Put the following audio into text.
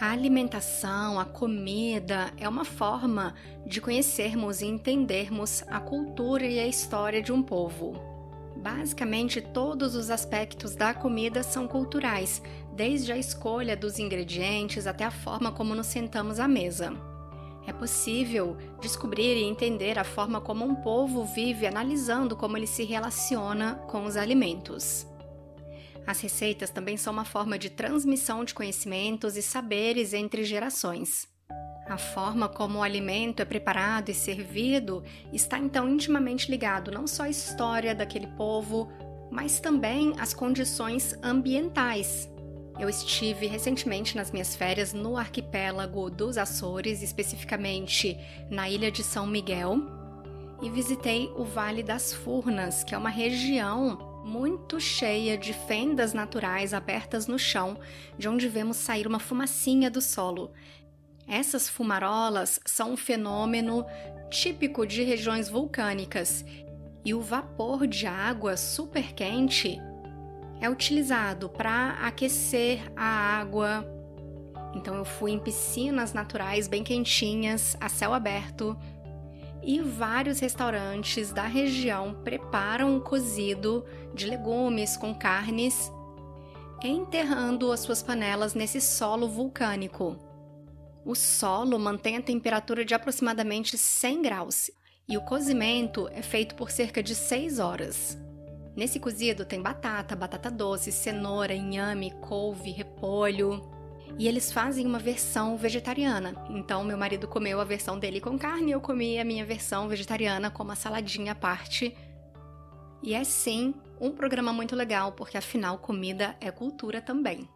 A alimentação, a comida, é uma forma de conhecermos e entendermos a cultura e a história de um povo. Basicamente, todos os aspectos da comida são culturais, desde a escolha dos ingredientes até a forma como nos sentamos à mesa. É possível descobrir e entender a forma como um povo vive analisando como ele se relaciona com os alimentos. As receitas também são uma forma de transmissão de conhecimentos e saberes entre gerações. A forma como o alimento é preparado e servido está então intimamente ligado não só à história daquele povo, mas também às condições ambientais. Eu estive recentemente nas minhas férias no arquipélago dos Açores, especificamente na ilha de São Miguel, e visitei o Vale das Furnas, que é uma região muito cheia de fendas naturais abertas no chão, de onde vemos sair uma fumacinha do solo. Essas fumarolas são um fenômeno típico de regiões vulcânicas e o vapor de água super quente é utilizado para aquecer a água. Então eu fui em piscinas naturais bem quentinhas, a céu aberto, e vários restaurantes da região preparam o cozido de legumes com carnes, enterrando as suas panelas nesse solo vulcânico. O solo mantém a temperatura de aproximadamente 100 graus e o cozimento é feito por cerca de 6 horas. Nesse cozido tem batata, batata doce, cenoura, inhame, couve, repolho, e eles fazem uma versão vegetariana. Então, meu marido comeu a versão dele com carne e eu comi a minha versão vegetariana com uma saladinha à parte. E é sim um programa muito legal, porque afinal, comida é cultura também.